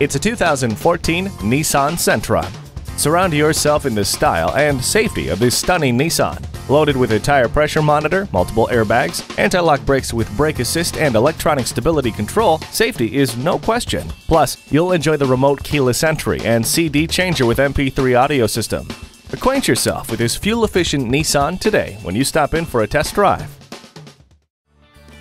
It's a 2014 Nissan Sentra. Surround yourself in the style and safety of this stunning Nissan. Loaded with a tire pressure monitor, multiple airbags, anti-lock brakes with brake assist and electronic stability control, safety is no question. Plus, you'll enjoy the remote keyless entry and CD changer with MP3 audio system. Acquaint yourself with this fuel-efficient Nissan today when you stop in for a test drive.